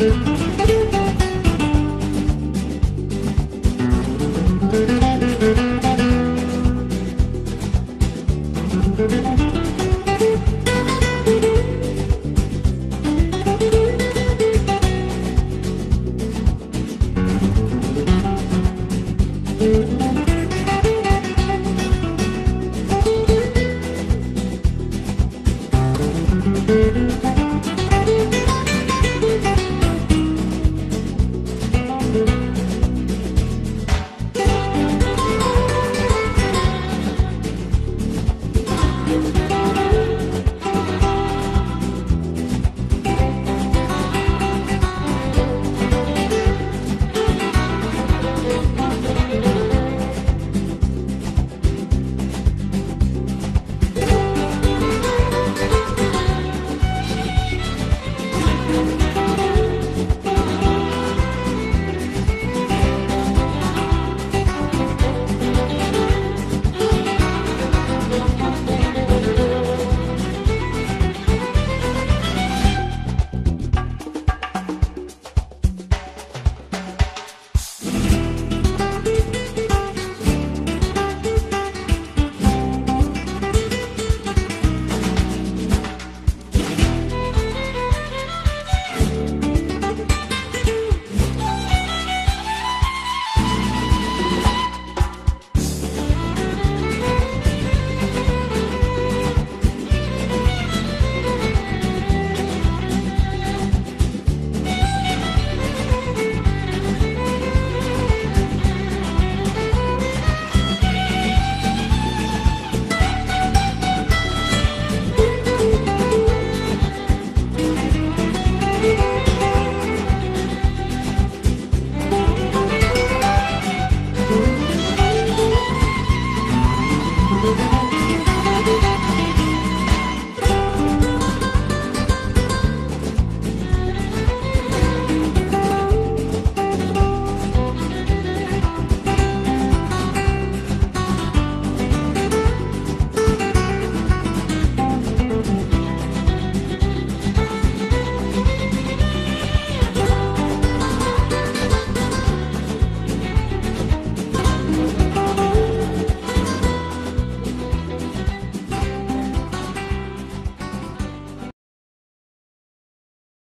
Música